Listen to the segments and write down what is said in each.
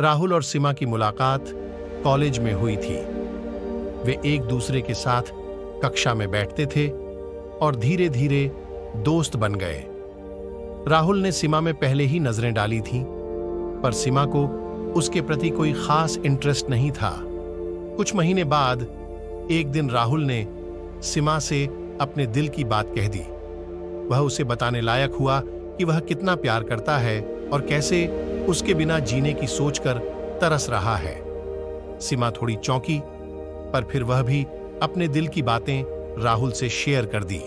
राहुल और सीमा की मुलाकात कॉलेज में हुई थी। वे एक दूसरे के साथ कक्षा में बैठते थे और धीरे धीरे दोस्त बन गए। राहुल ने सीमा में पहले ही नज़रें डाली थीं, पर सीमा को उसके प्रति कोई खास इंटरेस्ट नहीं था। कुछ महीने बाद एक दिन राहुल ने सीमा से अपने दिल की बात कह दी। वह उसे बताने लायक हुआ कि वह कितना प्यार करता है और कैसे उसके बिना जीने की सोचकर तरस रहा है। सीमा थोड़ी चौंकी, पर फिर वह भी अपने दिल की बातें राहुल से शेयर कर दी।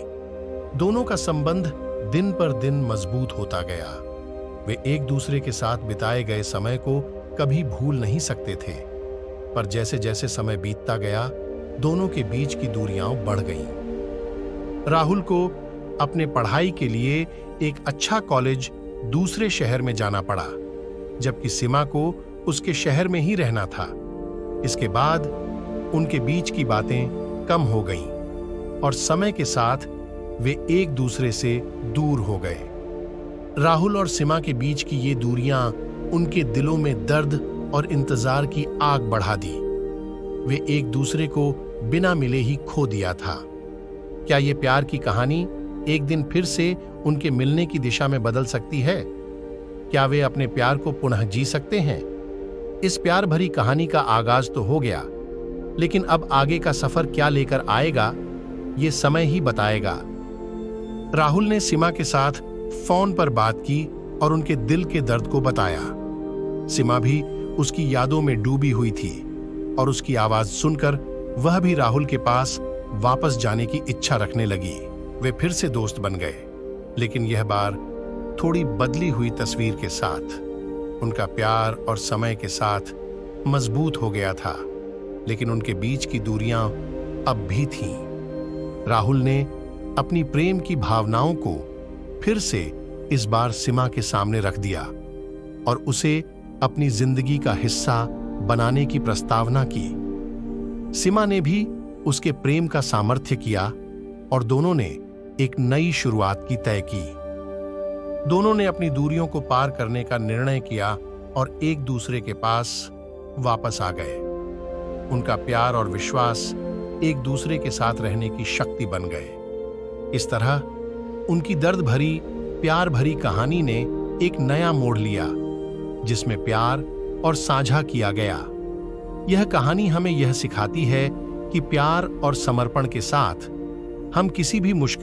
दोनों का संबंध दिन पर दिन मज़बूत होता गया। वे एक दूसरे के साथ बिताए गए समय को कभी भूल नहीं सकते थे। पर जैसे जैसे समय बीतता गया, दोनों के बीच की दूरियाँ बढ़ गईं। राहुल को अपने पढ़ाई के लिए एक अच्छा कॉलेज दूसरे शहर में जाना पड़ा। जबकि सीमा को उसके शहर में ही रहना था। इसके बाद उनके बीच की बातें कम हो गईं और समय के साथ वे एक दूसरे से दूर हो गए। राहुल और सीमा के बीच की ये दूरियाँ उनके दिलों में दर्द और इंतज़ार की आग बढ़ा दी। वे एक दूसरे को बिना मिले ही खो दिया था। क्या ये प्यार की कहानी एक दिन फिर से उनके मिलने की दिशा में बदल सकती है? क्या वे अपने प्यार को पुनः जी सकते हैं? इस प्यार भरी कहानी का आगाज़ तो हो गया, लेकिन अब आगे का सफ़र क्या लेकर आएगा, ये समय ही बताएगा। राहुल ने सीमा के साथ फ़ोन पर बात की और उनके दिल के दर्द को बताया। सीमा भी उसकी यादों में डूबी हुई थी और उसकी आवाज़ सुनकर वह भी राहुल के पास वापस जाने की इच्छा रखने लगी। वे फिर से दोस्त बन गए, लेकिन यह बार थोड़ी बदली हुई तस्वीर के साथ। उनका प्यार और समय के साथ मज़बूत हो गया था, लेकिन उनके बीच की दूरियाँ अब भी थीं। राहुल ने अपनी प्रेम की भावनाओं को फिर से इस बार सीमा के सामने रख दिया और उसे अपनी ज़िंदगी का हिस्सा बनाने की प्रस्तावना की। सीमा ने भी उसके प्रेम का सामर्थ्य किया और दोनों ने एक नई शुरुआत की तय की। दोनों ने अपनी दूरियों को पार करने का निर्णय किया और एक दूसरे के पास वापस आ गए। उनका प्यार और विश्वास एक दूसरे के साथ रहने की शक्ति बन गए। इस तरह उनकी दर्द भरी, प्यार भरी कहानी ने एक नया मोड़ लिया, जिसमें प्यार और साझा किया गया। यह कहानी हमें यह सिखाती है कि प्यार और समर्पण के साथ हम किसी भी मुश्किल